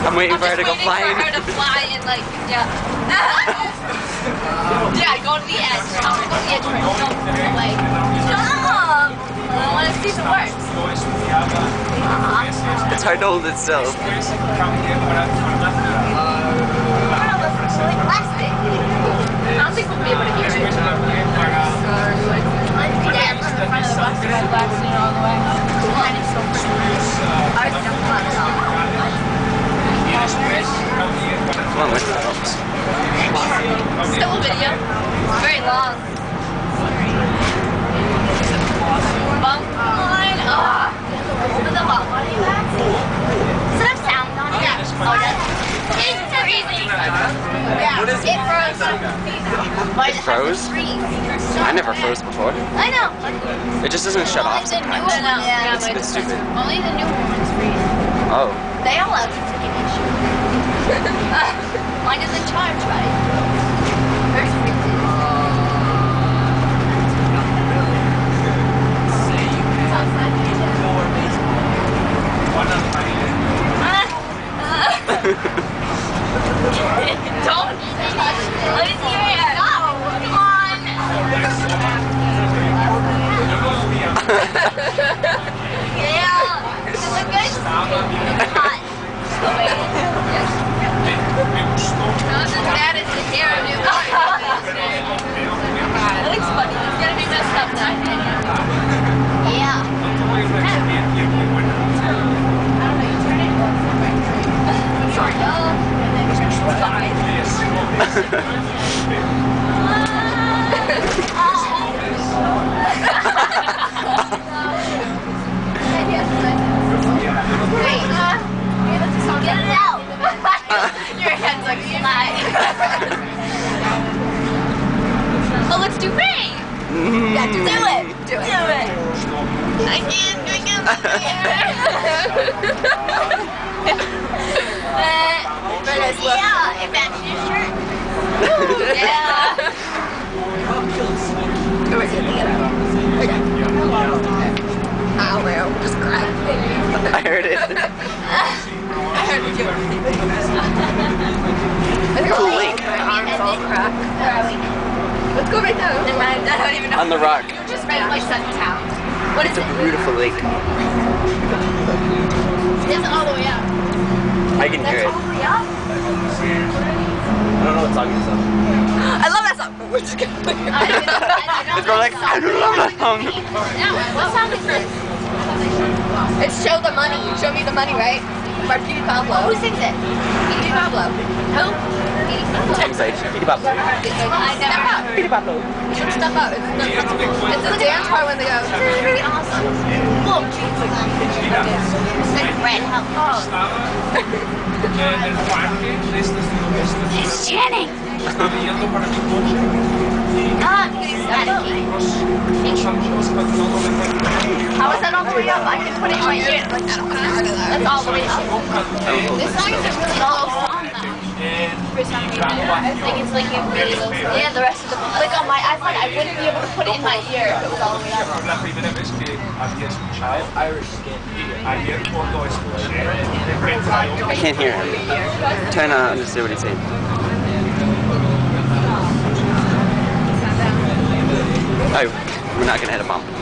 I'm waiting I'm for her to go waiting flying. for her to fly and like, yeah. yeah, go to the edge. I'm gonna go to the edge first. Don't go away. Stop! I want to see the words. Uh-huh. It's hard to hold itself. Uh, plastic. I don't think we'll be able to hear it. Yeah, in front of the bus, red blasting all the way. And it's so pretty. I don't know. Come on, Winston Phelps. Still a video. It's very long. Bump line. Ah. Look at what? What are you asking? Does it have sound on it? Yeah. Oh, it does. It's freezing. Yeah. It froze. It froze? I never froze before. I know. It just doesn't shut Only off the new ones. Yeah, It's, but it's stupid. Only the new ones freeze. Oh. They all have to give me shit. Mine isn't charged right. Hers freezes. It's outside the kitchen. Don't touch it. Let me see your hair. No, come on. yeah. Does it look good? Hot. Oh, wait. Yes. Not as bad as the hair of new That looks funny. It's gonna be messed up now. Yeah. Sorry. Wait, uh, get it out. Your head's like flat. oh, let's do rain. Yeah, do it. Mm. Do it. Do it. I can't. I can't. yeah, it matches your shirt. Man, just cry. I heard it. Cool lake. Let's go right now. Never mind. I don't even know. On the rock. You just like. What is It's a beautiful lake. It's all the way up. I can hear it. all the way up? I don't know what song this is. I love that song. We're just gonna play it. I don't know. I don't It's like, I love that song. What song is this? It's Show the Money. Show me the money, right? By Petey Pablo. Who sings it? Petey Pablo. Who? Petey Pablo. Anxiety. Petey Pablo. I never have. Petey Pablo. You should step out. It's the, it's the dance part when they go. It's pretty awesome. Look. Like red. How oh. It's he's. How is that all the way up? I can put it in my ear. Like, I don't know. That's all the way up. This song is a really low song though. For some reason. I think it's like a really low song. Yeah, the rest of the like on my iPhone, I wouldn't be able to put it in my ear if it was all the way up. la primera vez que había escuchado ayer cuando escuché I can't hear. I'm understand what he's saying. Oh, we're not gonna hit a bump.